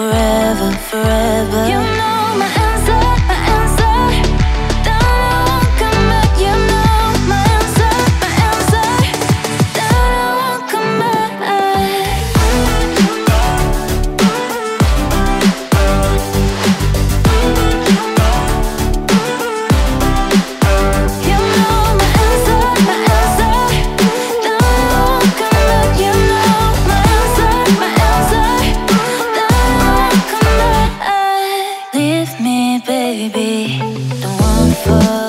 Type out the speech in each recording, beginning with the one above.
forever, forever. You baby, the one for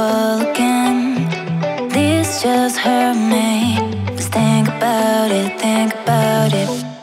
again. This just hurt me. Just think about it, think about it.